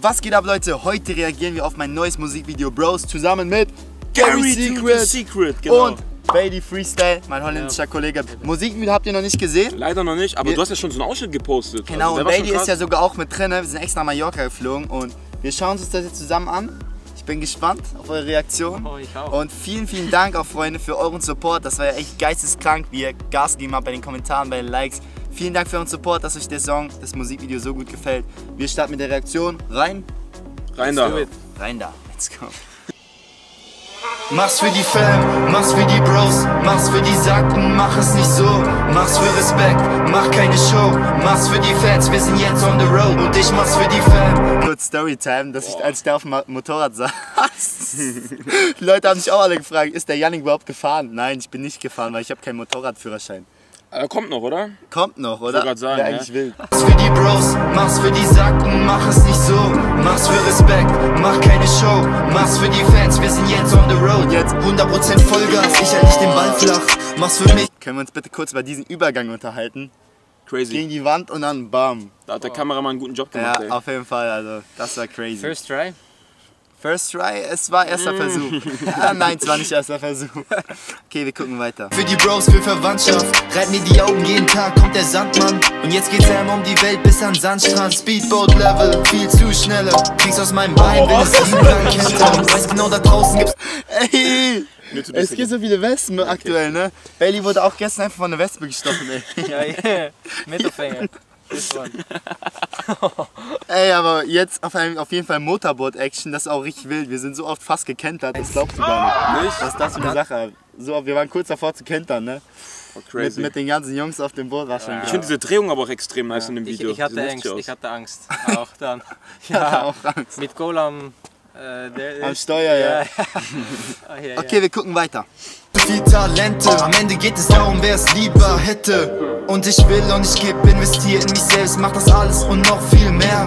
Was geht ab, Leute? Heute reagieren wir auf mein neues Musikvideo Bros zusammen mit Gary Secret, Secret genau. und Baby Freestyle, mein holländischer Kollege. Musikvideo habt ihr noch nicht gesehen? Leider noch nicht, aber Wir- du hast ja schon so einen Ausschnitt gepostet. Genau, Also, und Baby ist ja sogar auch mit drin. Wir sind extra nach Mallorca geflogen und wir schauen uns das jetzt zusammen an. Ich bin gespannt auf eure Reaktion. Oh, ich auch. Und vielen, vielen Dank auch, Freunde, für euren Support. Das war ja echt geisteskrank, wie ihr Gas gegeben habt bei den Kommentaren, bei den Likes. Vielen Dank für euren Support, dass euch der Song, das Musikvideo so gut gefällt. Wir starten mit der Reaktion. Rein, Rein da. Rein da. Let's go. Mach's für die Fam, mach's für die Bros, mach's für die Sacken, mach es nicht so. Mach's für Respekt, mach keine Show. Mach's für die Fans, wir sind jetzt on the road und ich mach's für die Fam. Kurz Storytime, dass ich, als ich da auf dem Motorrad saß. Die Leute haben sich auch alle gefragt, ist der Yannick überhaupt gefahren? Nein, ich bin nicht gefahren, weil ich habe keinen Motorradführerschein. Er kommt noch, oder? Kommt noch, oder? grad sagen, Wer ja. eigentlich will. Mach's für die Bros, mach's für die Sacken, mach es nicht so. Mach's für Respekt, mach keine Show. Mach's für die Fans, wir sind jetzt on the road. Jetzt 100% Vollgas, ich halt nicht den Ball flach. Mach's für mich. Können wir uns bitte kurz über diesen Übergang unterhalten? Crazy. Gegen die Wand und dann bam. Da hat der Kameramann einen guten Job gemacht, Ja, ey. auf jeden Fall, also das war crazy. First try. First try, es war erster Mm. Versuch. Ja, nein, es war nicht erster Versuch. Okay, wir gucken weiter. Für die Bros, für Verwandtschaft. Reibt mir die Augen jeden Tag, kommt der Sandmann. Und jetzt geht's einmal um die Welt bis an Sandstrand. Speedboat-Level, viel zu schneller. Krieg's aus meinem Bein, wenn es sieben lang kentern. Weiß genau, da draußen gibt's Ey, es gibt so viele Wespen aktuell, ne? Bailey wurde auch gestern einfach von einer Wespe gestochen, ey. Ja, yeah. Mittelfinger. Ey, aber jetzt auf, einem, auf jeden Fall Motorboot-Action, das ist auch richtig wild. Wir sind so oft fast gekentert, das glaubst du gar nicht. Nicht? Was ist das für eine Sache? So, wir waren kurz davor zu kentern, ne? Oh, Mit, crazy. mit den ganzen Jungs auf dem Boot war schon ich geil. finde diese Drehung aber auch extrem nice in dem Ich, Video. ich hatte Sieht Angst, ich hatte Angst. Auch dann. Ja, auch Angst. Mit Cola am, äh, der, Am Steuer, ja. Ah, ja, Okay, wir gucken weiter. Viel Talente. Am Ende geht es darum, wer es lieber hätte. Und ich will und ich geb, investier in mich selbst, mach das alles und noch viel mehr.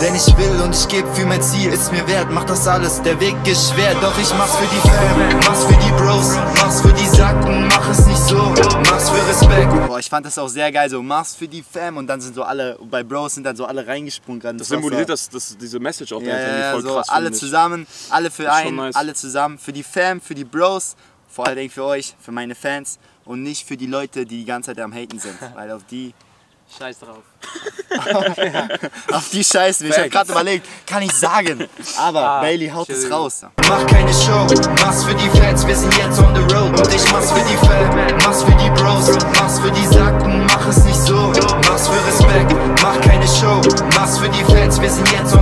Denn ich will und ich geb für mein Ziel, ist mir wert, mach das alles. Der Weg ist schwer, doch ich mach's für die Fam, mach's für die Bros, mach's für die Sacken, mach es nicht so, mach's für Respekt. Boah, ich fand das auch sehr geil, so mach's für die Fam und dann sind so alle, bei Bros sind dann so alle reingesprungen gerade. Das war symbolisiert das, das, diese Message auch Ja, dahinter, ja, die voll so krass alle zusammen, alle für einen, nice. alle zusammen, für die Fam, für die Bros, vor allen Dingen für euch, für meine Fans und nicht für die Leute, die die ganze Zeit am Haten sind, weil auf die, Scheiß drauf. auf die scheißen wir. Ich hab gerade überlegt, kann ich sagen, aber Ah, Bailey haut es schön. raus. Mach keine Show, mach's für die Fans, wir sind jetzt on the road. Und ich mach's für die Fam, mach's für die Bros, mach's für die Sacken, mach es nicht so. Mach's für Respekt, mach keine Show, mach's für die Fans, wir sind jetzt on the road.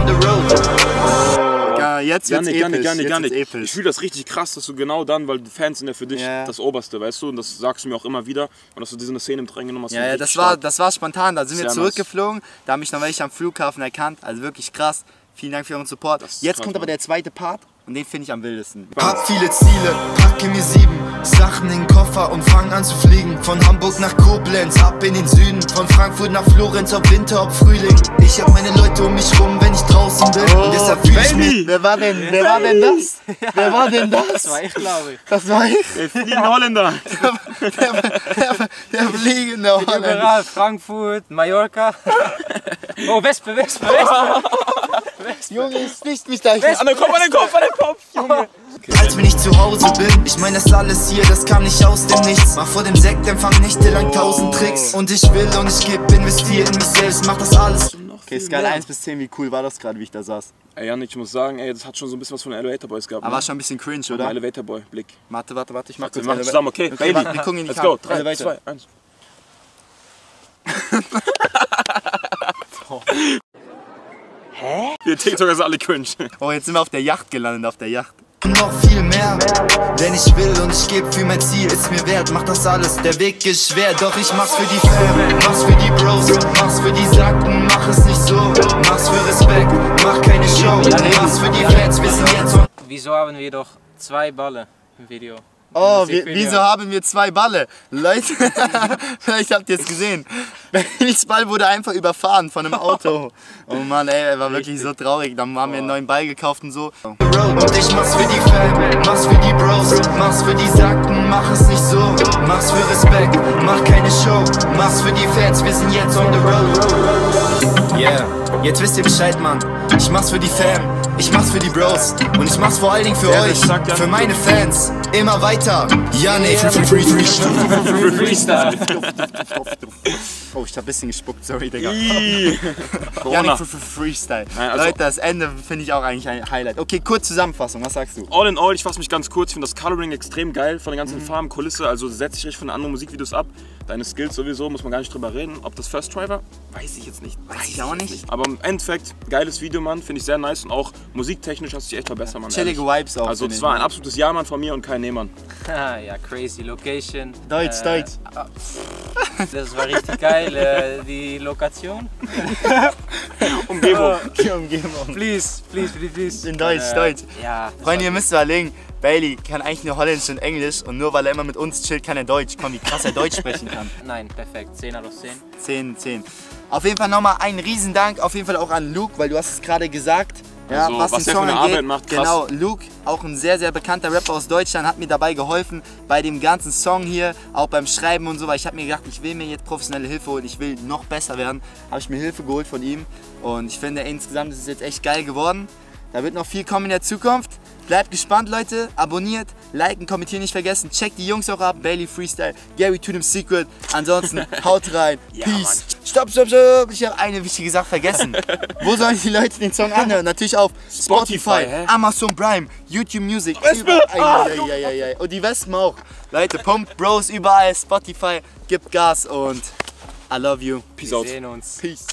Jetzt Janik, episch, Janik, Janik, jetzt Janik. wird's Ich fühle das richtig krass, dass du genau dann, weil die Fans sind ja für dich Ja. das Oberste, weißt du? Und das sagst du mir auch immer wieder. Und dass du diese Szene mit reingenommen hast. Ja, ja, das war, stark. das war spontan, da sind wir Sehr zurückgeflogen, da haben mich noch welche am Flughafen erkannt, also wirklich krass. Vielen Dank für euren Support. Jetzt krass, kommt aber Mann. der zweite Part und den finde ich am wildesten. Hab viele Ziele, packe mir sieben Sachen in Koffer und fang an zu fliegen. Von Hamburg nach Koblenz, ab in den Süden. Von Frankfurt nach Florenz, ob Winter, ob Frühling. Ich hab meine Leute um mich rum, wenn ich draußen bin. und deshalb fühl ich mich. Wer war denn, wer war denn das? Wer war denn Das das? war ich, glaube ich. Das war ich. Ey, fliegende Holländer! Der, der, der fliegende Holländer. Überall, Frankfurt, Mallorca. Oh, Wespe, Wespe, Wespe. Junge, sticht mich gleich. An den Kopf, an den Kopf, an den Kopf! Junge! Als wenn ich zu Hause bin, ich mein das alles hier, das kam nicht aus dem Nichts. Mach vor dem Sektempfang nächtelang tausend Tricks. Und ich will und ich geb, investier in mich selbst, mach das alles. Okay, Skala 1 bis 10, wie cool war das gerade, wie ich da saß? Ey, Janik, ich muss sagen, ey, das hat schon so ein bisschen was von den Elevator Boys gehabt. Aber ne? war schon ein bisschen cringe, oder? Elevator Boy, Blick. Warte, warte, warte, ich mach Wir kurz machen zusammen, okay? Okay, Baby, wir gucken in die let's go. Kamera. 3, Elevator. 2, 1. Hä? Die TikToker sind alle cringe. Oh, jetzt sind wir auf der Yacht gelandet, auf der Yacht. Noch viel mehr. Denn ich will und ich geb für mein Ziel, ist mir wert, mach das alles. Der Weg ist schwer, doch ich mach's für die Fam, mach's für die Bros, mach's für die Sacken, mach es nicht so. Mach's für Respekt, mach keine Show, mach's für die Fans, wir sind jetzt Wieso haben wir doch zwei Balle im Video? Oh, wir, wieso haben wir zwei Balle? Leute, vielleicht habt ihr es gesehen. Bellys Ball wurde einfach überfahren von einem Auto. Oh Mann, ey, er war wirklich so traurig. Dann haben wir einen neuen Ball gekauft und so. the road. Und ich mach's für die Fam, mach's für die Bros, mach's für die Sacken, mach es nicht so. Mach's für Respekt, mach keine Show, mach's für die Fans, wir sind jetzt on the road. Yeah, jetzt wisst ihr Bescheid, Mann. Ich mach's für die Fam, ich mach's für die Bros und ich mach's vor allen Dingen für Ja, euch, ja- für meine Fans. Immer weiter. Free, free, Freestyle. Ich hab ein bisschen gespuckt, sorry, Digga. Ja, Corona. nicht für, für Freestyle. Nein, also- Leute, das Ende finde ich auch eigentlich ein Highlight. Okay, kurz Zusammenfassung, was sagst du? All in all, ich fasse mich ganz kurz, ich finde das Coloring extrem geil von den ganzen Mhm. Farben, Kulisse, also setzt sich richtig von den anderen Musikvideos ab. Deine Skills sowieso, muss man gar nicht drüber reden. Ob das First Try war, weiß ich jetzt nicht. Weiß ich auch nicht. Aber im Endeffekt, geiles Video, Mann, finde ich sehr nice und auch musiktechnisch hast du dich echt verbessert, Mann. Chillige. Vibes auch. Also das ich. war ein absolutes Ja-Mann von mir und kein Nee-Mann. Ah, ja, crazy Location. Deutsch, Äh, Deutsch. Das war richtig geil, äh, die Lokation. Umgebung. Die Umgebung. Please, please, please, please. In Deutsch, Äh, Deutsch. Ja. Freunde, ihr müsst überlegen, Bailey kann eigentlich nur Holländisch und Englisch und nur weil er immer mit uns chillt, kann er Deutsch. Komm, wie krass er Deutsch sprechen kann. Nein, perfekt. 10 aus 10. 10, 10. Auf jeden Fall nochmal einen Riesendank, auf jeden Fall auch an Luke, weil du hast es gerade gesagt. Ja, Also, was, was den Song angeht. Arbeit macht, krass. Genau, Luke, auch ein sehr, sehr bekannter Rapper aus Deutschland, hat mir dabei geholfen bei dem ganzen Song hier, auch beim Schreiben und so, weil ich habe mir gedacht, ich will mir jetzt professionelle Hilfe holen, ich will noch besser werden. Habe ich mir Hilfe geholt von ihm und ich finde insgesamt ist es jetzt echt geil geworden. Da wird noch viel kommen in der Zukunft. Bleibt gespannt, Leute. Abonniert, liken, kommentieren nicht vergessen. Checkt die Jungs auch ab. Bailey Freestyle, Gary to them Secret. Ansonsten haut rein. Peace. Stopp, stopp, stopp. Ich habe eine wichtige Sache vergessen. Wo sollen die Leute den Song anhören? Natürlich auf Spotify, Spotify? Amazon Prime, YouTube Music. Überall. Ei, ei, ei, ei. Und die Wespen auch. Leute, Pump Bros überall. Spotify, gibt Gas und I love you. Peace Wir out. sehen uns. Peace.